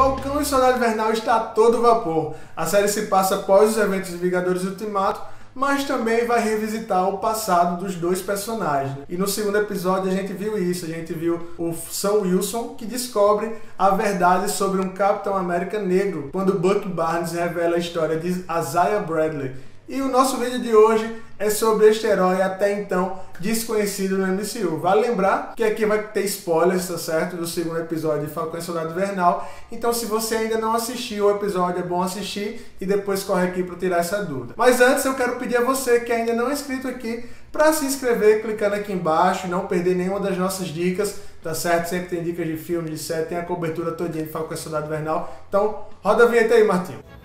Falcão e Soldado Invernal está a todo vapor. A série se passa após os eventos de Vingadores Ultimato, mas também vai revisitar o passado dos dois personagens. E no segundo episódio a gente viu isso, a gente viu o Sam Wilson que descobre a verdade sobre um Capitão América negro, quando Buck Barnes revela a história de Isaiah Bradley. E o nosso vídeo de hoje é sobre este herói até então desconhecido no MCU. Vale lembrar que aqui vai ter spoilers, tá certo? Do segundo episódio de Falcão e Soldado Invernal. Então, se você ainda não assistiu o episódio, é bom assistir e depois corre aqui para tirar essa dúvida. Mas antes, eu quero pedir a você que ainda não é inscrito aqui para se inscrever clicando aqui embaixo e não perder nenhuma das nossas dicas, tá certo? Sempre tem dicas de filme, de série, tem a cobertura todinha de Falcão e Soldado Invernal. Então, roda a vinheta aí, Martinho.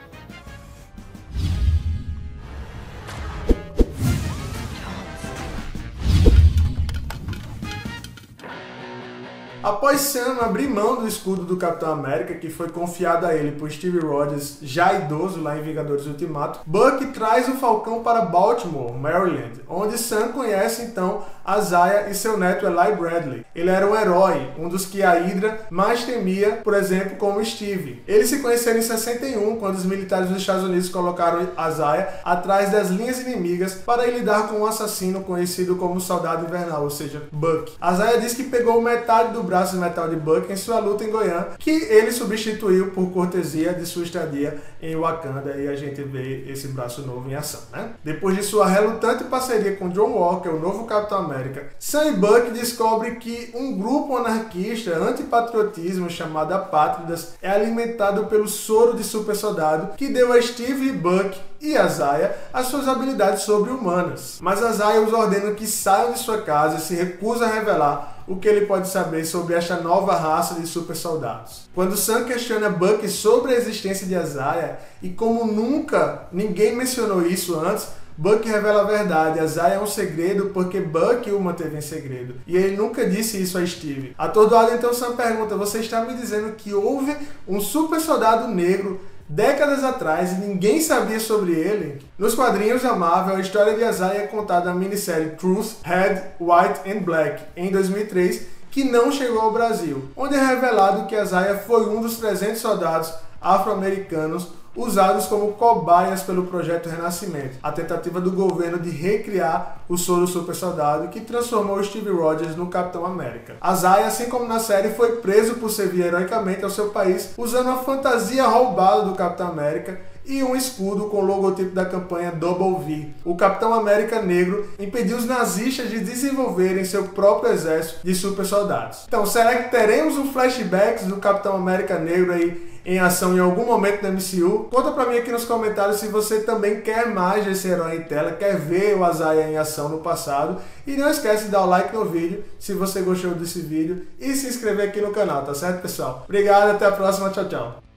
Após Sam abrir mão do escudo do Capitão América, que foi confiado a ele por Steve Rogers, já idoso lá em Vingadores Ultimato, Buck traz o Falcão para Baltimore, Maryland, onde Sam conhece então Isaiah e seu neto Eli Bradley. Ele era um herói, um dos que a Hydra mais temia, por exemplo, como Steve. Eles se conheceram em 61, quando os militares dos Estados Unidos colocaram Isaiah atrás das linhas inimigas para lidar com um assassino conhecido como Soldado Invernal, ou seja, Buck. Isaiah diz que pegou metade do braço de metal de Buck em sua luta em Goiânia, que ele substituiu por cortesia de sua estadia em Wakanda, e a gente vê esse braço novo em ação, né? Depois de sua relutante parceria com John Walker, o novo Capitão América, Sam Buck descobre que um grupo anarquista antipatriotismo chamado Apátridas é alimentado pelo soro de super soldado que deu a Steve Buck e Azaya as suas habilidades sobre-humanas. Mas Azaya os ordena que saiam de sua casa e se recusa a revelar o que ele pode saber sobre esta nova raça de super soldados. Quando Sam questiona Buck sobre a existência de Azaya e como nunca ninguém mencionou isso antes, Buck revela a verdade, Azai é um segredo porque Buck o manteve em segredo. E ele nunca disse isso a Steve. Atordoado então Sam pergunta, você está me dizendo que houve um super soldado negro décadas atrás e ninguém sabia sobre ele? Nos quadrinhos da Marvel, a história de Azai é contada na minissérie Truth, Red, White and Black, em 2003, que não chegou ao Brasil, onde é revelado que Azaya foi um dos 300 soldados afro-americanos usados como cobaias pelo projeto Renascimento, a tentativa do governo de recriar o soro super soldado que transformou Steve Rogers no Capitão América. Azai, assim como na série, foi preso por servir heroicamente ao seu país usando a fantasia roubada do Capitão América e um escudo com o logotipo da campanha Double V. O Capitão América Negro impediu os nazistas de desenvolverem seu próprio exército de super soldados. Então, será que teremos um flashback do Capitão América Negro aí em ação em algum momento da MCU. Conta pra mim aqui nos comentários se você também quer mais desse herói em tela, quer ver o Azaia em ação no passado. E não esquece de dar o like no vídeo se você gostou desse vídeo e se inscrever aqui no canal, tá certo, pessoal? Obrigado, até a próxima, tchau, tchau.